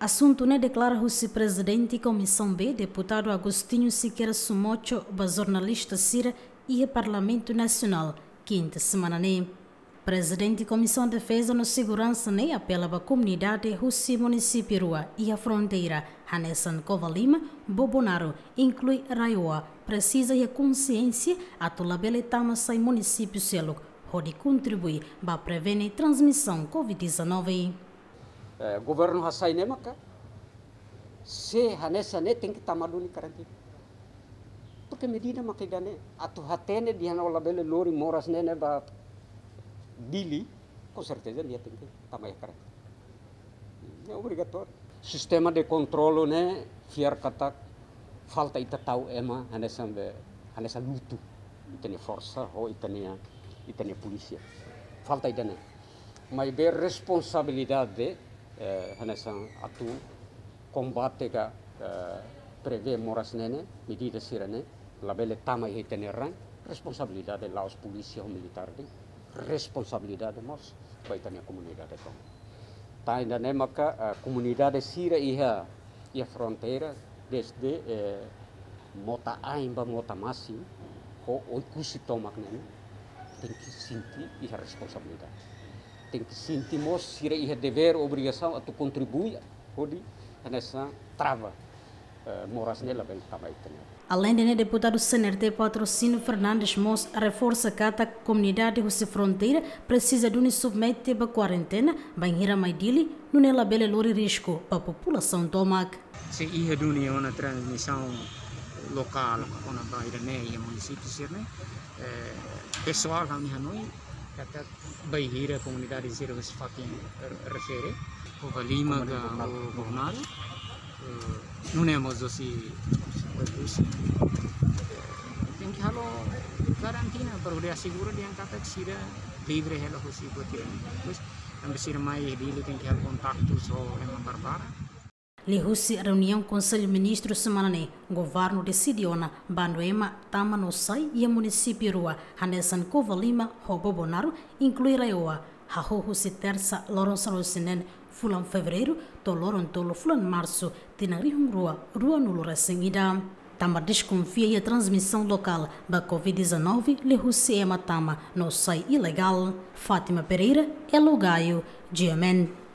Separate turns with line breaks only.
Assunto ne declara o presidente comissão B, deputado Agostinho Siqueira Sumocho, jornalista Cira e Parlamento Nacional, quinta semana ne. Presidente Comissão de Defesa no Segurança ne apela à comunidade Russi Município Rua e a fronteira, Hanessan Kovalima, Bobonaro, inclui Raioa, precisa e a consciência a tolabele tama sai município selo, onde contribui para prevenir transmissão Covid-19
eh, Eh, governo ha sayne makka se hanesane tenki tamaduni karanti porque medina makidane atu hatene dihana ola bele lori moras nene ba dili com certeza dia tem que estar mais caro. É. Sistema de controle, ne Fiar kata falta ita tahu ema hanesan be hanesa lutu. Itani forsa ho itani itani polícia falta ita né be responsabilidade eh, hanesan atu combate eh, prevê moras nene medida sirene labele tama e teneran responsabilidade laos polícia ou militar de responsabilidade vai tanya comunidade com tá ainda maka a comunidade sira iha ia fronteira desde eh, mota aimba mota masi ho oi kusi tomak nene tem que sentir iha responsabilidade tem que sentimos sira ia dever obrigação a tu contribuir pode nessa trava uh, moras nela bem também
Além de deputado CNRT Patrocínio Fernandes Mos reforça que a comunidade Rússia Fronteira precisa de um submete para quarentena, bem ira mais dele, não é labele lori risco para a população tomac.
Se ia de uma transmissão local, na Bahia, né, e município, né, pessoal, a minha noite, kata baihira comunidade zero que se fakin refere o valima ga o governado não é mais assim tem que halo karantina para dia seguro dia kata sira livre hosi botir pois ambesir mai dili tem que halo contato so emang barbara
Lihussi reunião Conselho Ministro semanane, governo decidiu na Bandoema, Tama no Sai e município Rua, Hanesan Kovalima, Hobo Bonaro, inclui Raioa, Hahohu se terça, Loronsa Rosinen, Fulan Fevereiro, Toloron Tolo Fulan Março, Tinarihum Rua, Rua Nulo Recengida. Tama desconfia e a transmissão local da Covid-19 Lihussi Ema Tama no Sai ilegal. Fátima Pereira, Elogaio, Diamante.